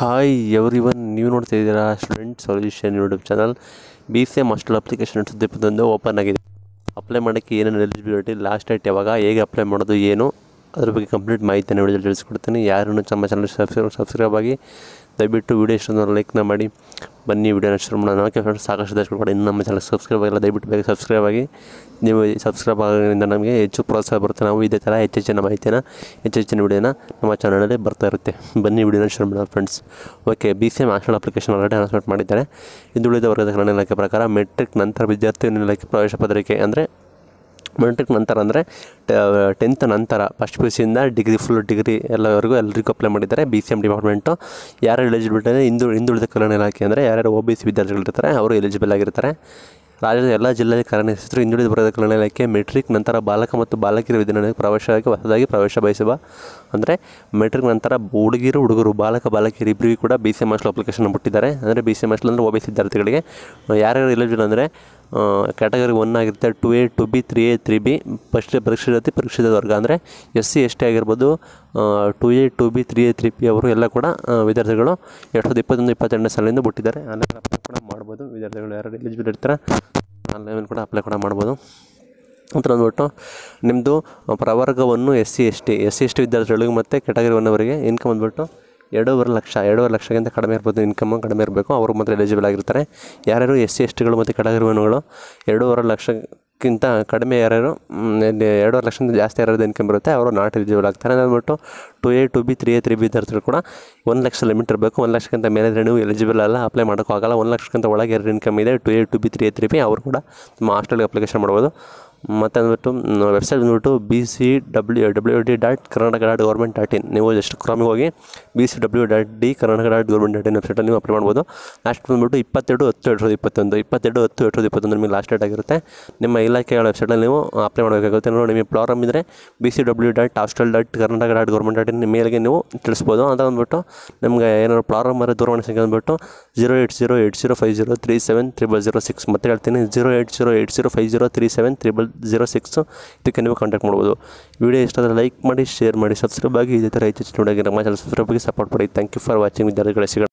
Hi every one ನೀವು ನೋಡ್ತಾ ಇದ್ದೀರಾ student solution YouTube channel B C M hostel application ಸುದ್ದಿಪ್ಪದೊಂದು open ಆಗಿದೆ. Apply ಮಾಡೋಕ್ಕೆ ಏನೇನು ಎಲಿಜಿಬಿಲಿಟಿ ಲಾಸ್ಟ್ ಡೇಟ್ ಯಾವಾಗ, ಹೇಗೆ ಅಪ್ಲೈ ಮಾಡೋದು, ಏನು? ಅದ್ರ ಬಗ್ಗೆ ಕಂಪ್ಲೀಟ್ ಮಾಹಿತಿಯನ್ನು ವಿಡಿಯೋದಲ್ಲಿ ತಿಳಿಸ್ಕೊಡ್ತೀನಿ. ಯಾರೂ ನಮ್ಮ ಚಾನಲ್ ಸಬ್ಸ್ಕ್ರೈಬ್ ಸಬ್ಸ್ಕ್ರೈಬ್ ಆಗಿ, ದಯವಿಟ್ಟು ವಿಡಿಯೋ ಇಷ್ಟೊಂದು ಲೈಕ್ನ ಮಾಡಿ. ಬನ್ನಿ ವಿಡಿಯೋನ ಶುರು ಮಾಡೋಣ. ಓಕೆ ಫ್ರೆಂಡ್ಸ್ ಸಾಕಷ್ಟು ದರ್ಶಕ ಇನ್ನು ನಮ್ಮ ಚಾನಲ್ ಸಬ್ಸ್ಕ್ರೈಬ್ ಆಗಿಲ್ಲ, ದಯವಿಟ್ಟು ಬೇಗ ಸಬ್ಸ್ಕ್ರೈಬ್ ಆಗಿ. ನೀವು ಸಬ್ಸ್ಕ್ರೈಬ್ ಆಗೋದ್ರಿಂದ ನಮಗೆ ಹೆಚ್ಚು ಪ್ರೋತ್ಸಾಹ ಬರುತ್ತೆ. ನಾವು ಇದೇ ಥರ ಹೆಚ್ಚೆಚ್ಚಿನ ಮಾಹಿತಿನ ಹೆಚ್ಚೆಚ್ಚಿನ ವೀಡಿಯೋನ ನಮ್ಮ ಚಾನಲಲ್ಲಿ ಬರ್ತಾ ಇರುತ್ತೆ. ಬನ್ನಿ ವಿಡಿಯೋನ ಶುರು ಮಾಡೋಣ friends okay B C M action application already announcement ಮಾಡಿದ್ದಾರೆ. ಹಿಂದುಳಿದ ವರ್ಗದ ಕನ್ನಡ ಇಲಾಖೆ ಪ್ರಕಾರ ಮೆಟ್ರಿಕ್ ನಂತರ ವಿದ್ಯಾರ್ಥಿ ಇಲಾಖೆ ಪ್ರವೇಶ ಪತ್ರಿಕೆ ಅಂದರೆ ಮೆಟ್ರಿಕ್ ನಂತರ ಅಂದರೆ ಟೆಂತ್ ನಂತರ ಫಸ್ಟ್ ಪಿ ಯು ಸಿಯಿಂದ ಡಿಗ್ರಿ ಫುಲ್ ಡಿಗ್ರಿ ಎಲ್ಲವರೆಗೂ ಎಲ್ಲರಿಗೂ ಅಪ್ಲೈ ಮಾಡಿದ್ದಾರೆ. ಬಿ ಸಿ ಎಂ ಡಿಪಾರ್ಟ್ಮೆಂಟು ಯಾರು ಎಲಿಜಿಬಿಲಿಟಿ ಅಂದರೆ ಹಿಂದು, ಹಿಂದುಳಿದ ಕಲ್ಯಾಣ ಇಲಾಖೆ ಅಂದರೆ ಯಾರ್ಯಾರು ಒ ಬಿ ಸಿ ವಿದ್ಯಾರ್ಥಿಗಳಿರ್ತಾರೆ ಅವರು ಎಲಿಜಿಬಲ್ ಆಗಿರ್ತಾರೆ. ರಾಜ್ಯದ ಎಲ್ಲ ಜಿಲ್ಲೆಯಲ್ಲಿ ಕಾರ್ಯನಿರ್ವಹಿಸಿದ್ರು ಹಿಂದುಳಿದ ಬರೆದ ಕಲ್ಯಾಣ ಇಲಾಖೆ ಮೆಟ್ರಿಕ್ ನಂತರ ಬಾಲಕ ಮತ್ತು ಬಾಲಕಿಯರ ವಿದ್ಯಾಲಯಕ್ಕೆ ಪ್ರವೇಶವಾಗಿ ಹೊಸದಾಗಿ ಪ್ರವೇಶ ಬಯಸುವ, ಅಂದರೆ ಮೆಟ್ರಿಕ್ ನಂತರ ಹುಡುಗಿರು, ಹುಡುಗರು, ಬಾಲಕ, ಬಾಲಕಿಯರು ಇಬ್ಬರಿಗೂ ಕೂಡ ಬಿ ಸಿ ಎಂ ಅಪ್ಲಿಕೇಶನ್ ಬಿಟ್ಟಿದ್ದಾರೆ. ಅಂದರೆ ಬಿ ಸಿ ಎಂ ಅಂದರೆ ಒ ಬಿ ಸಿ ವಿದ್ಯಾರ್ಥಿಗಳಿಗೆ, ಯಾರ್ಯಾರು ಎಲಿಜಿಬಲ್ ಅಂದರೆ ಕ್ಯಾಟಗರಿ ಒನ್ ಆಗಿರುತ್ತೆ two A two B three A three B first ಪರಿಶೀಲತೆ ಪರೀಕ್ಷೆ ವರ್ಗ ಅಂದರೆ ಎಸ್ ಸಿ ಎಸ್ ಟಿ ಆಗಿರ್ಬೋದು two A two B three A three B ಅವರು ಎಲ್ಲ ಕೂಡ ವಿದ್ಯಾರ್ಥಿಗಳು ಎರಡು ಸಾವಿರದ ಇಪ್ಪತ್ತೊಂದು ಇಪ್ಪತ್ತೆರಡನೇ ಸಾಲಿಂದ ಬಿಟ್ಟಿದ್ದಾರೆ ಆನ್ಲೈನ್ ಅಪ್ಲೈ ಕೂಡ ಮಾಡ್ಬೋದು. ವಿದ್ಯಾರ್ಥಿಗಳು ಯಾರು ಎಲಿಜಿಬಲ್ ಇರ್ತಾರೆ ಆನ್ಲೈನ್ ಕೂಡ ಅಪ್ಲೈ ಕೂಡ ಮಾಡ್ಬೋದು. ಅಂತ ಅಂದ್ಬಿಟ್ಟು ನಿಮ್ಮದು ಪ್ರವರ್ಗವನ್ನು S C S T S C S T ವಿದ್ಯಾರ್ಥಿಗಳಿಗೆ ಮತ್ತು ಕೆಟಗರಿ ಒನ್ನವರಿಗೆ ಇನ್ಕಮ್ ಅಂದ್ಬಿಟ್ಟು ಎರಡೂವರೆ ಲಕ್ಷ, ಎರಡೂವರೆ ಲಕ್ಷಕ್ಕಿಂತ ಕಡಿಮೆ ಇರ್ಬೋದು ಇನ್ಕಮ್ ಕಡಿಮೆ ಇರಬೇಕು, ಅವರು ಮಾತ್ರ ಎಲಿಜಿಬಲ್ ಆಗಿರ್ತಾರೆ. ಯಾರ್ಯಾರು ಎಸ್ ಸಿ, ಎಸ್ ಟಿಗಳು ಮತ್ತು ಕಡಗಿರುವನುಗಳು ಎರಡೂವರೆ ಲಕ್ಷಕ್ಕಿಂತ ಕಡಿಮೆ ಯಾರ್ಯಾರು ಎರಡೂವರೆ ಲಕ್ಷಕ್ಕಿಂತ ಜಾಸ್ತಿ ಯಾರ್ಯಾರು ಇನ್ಕಮ್ ಇರುತ್ತೆ ಅವರು ನಾಟ್ ಎಲಿಜಿಬಲ್ ಆಗ್ತಾರೆ. ಅಂದ್ಬಿಟ್ಟು two A, two B, three A, three B ವಿದ್ಯಾರ್ಥಿಗಳು ಕೂಡ ಒಂದು ಲಕ್ಷ ಲಿಮಿಟ್ ಇರಬೇಕು. ಒಂದು ಲಕ್ಷಕ್ಕಿಂತ ಮೇಲೆ ಇದ್ರೆ ನೀವು ಎಲಿಜಿಬಲ್ ಅಲ್ಲ ಅಪ್ಲೈ ಮಾಡೋಕ್ಕಾಗಲ್ಲ ಒಂದು ಲಕ್ಷಕ್ಕಿಂತ ಒಳಗೆ ಯಾರು ಇನ್ಕಮ್ ಇದೆ, two A, two B, three A, three B, ಅವರು ಕೂಡ ನಿಮ್ಮ ಹಾಸ್ಟೆಲ್ಗೆ ಅಪ್ಲಿಕೇಶನ್ ಮಾಡ್ಬೋದು. ಮತ್ತು ಅಂದ್ಬಿಟ್ಟು ವೆಬ್ಸೈಟ್ ಬಂದ್ಬಿಟ್ಟು B C W W D dot Karnataka dot government dot in ನೀವು ಜಸ್ಟ್ ಕ್ರಾಮಿಗೆ ಹೋಗಿ B C W dot D Karnataka dot government dot in ವೆಬ್ಸೈಟಲ್ಲಿ ನೀವು ಅಪ್ಲೈ ಮಾಡ್ಬೋದು. ಲಾಸ್ಟ್ ಬಂದ್ಬಿಟ್ಟು ಇಪ್ಪತ್ತೆರಡು ಹತ್ತು ಎರಡು ಸಾವಿರದ ಇಪ್ಪತ್ತೊಂದು. ಇಪ್ಪತ್ತೆರಡು ಹತ್ತು ಎರಡು ಸಾವಿರದ ಇಪ್ಪತ್ತೊಂದು ನಿಮಗೆ ಲಾಸ್ಟ್ ಡೇಟ್ ಆಗಿರುತ್ತೆ. ನಿಮ್ಮ ಇಲಾಖೆಗಳ ವೆಬ್ಸೈಟಲ್ಲಿ ನೀವು ಅಪ್ಲೈ ಮಾಡಬೇಕಾಗುತ್ತೆ. ನೋಡಿ, ನಿಮಗೆ ಪ್ರಾಬ್ಲಮ್ ಇದ್ದರೆ B C W dot hostel dot Karnataka dot government dot in ಮೇಲ್ಗೆ ನೀವು ತಿಳಿಸ್ಬೋದು. ಅಂತ ಅಂದ್ಬಿಟ್ಟು ನಿಮಗೆ ಏನಾದ್ರು ಪ್ರಾಬ್ಲಮ್ ಬರೋ ದೂರವಾಣಿ ಸಂಖ್ಯೆ ಅಂದ್ಬಿಟ್ಟು zero eight zero eight zero five zero three seven triple zero six ಮತ್ತೆ ಹೇಳ್ತೀನಿ zero eight zero eight zero five zero three seven triple zero six ಇದಕ್ಕೆ ನೀವು ಕಾಂಟ್ಯಾಕ್ಟ್ ಮಾಡ್ಬೋದು. ವಿಡಿಯೋ ಇಷ್ಟ ಆದರೆ ಲೈಕ್ ಮಾಡಿ ಶೇರ್ ಮಾಡಿ ಸಬ್ಸ್ಕ್ರೈಬ್ ಆಗಿ ಇದೇ ಥರ ಹೆಚ್ಚು ಹೆಚ್ಚು ನಮ್ಮ ಚಾನಲ್ ಸಬ್ಸ್ಕ್ರೈಬ್ ಆಗಿ ಸಪೋರ್ಟ್ ಮಾಡಿ. ಥ್ಯಾಂಕ್ ಯು ಫಾರ್ ವಾಚಿಂಗ್ ವಿದ್ಯಾರ್ಥಿಗಳ ಸಿಗೋಣ